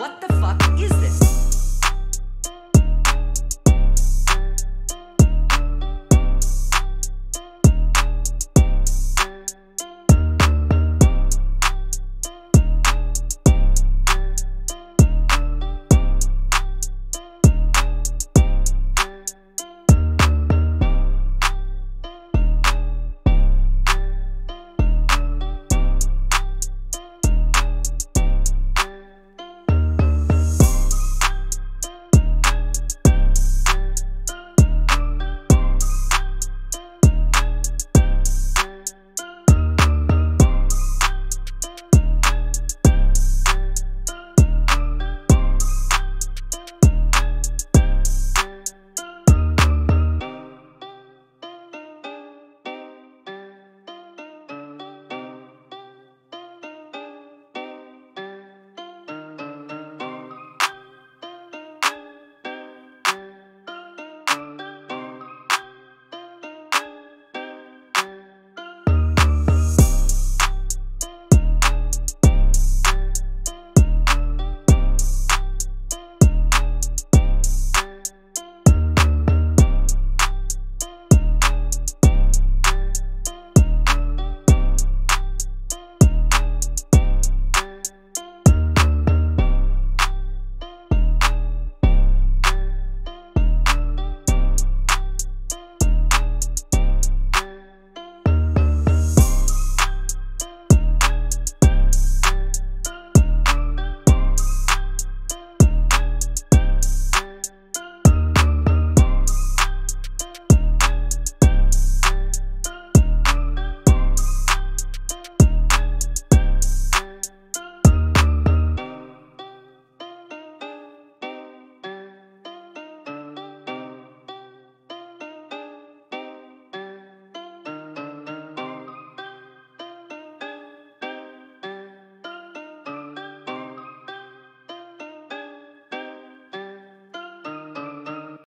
What the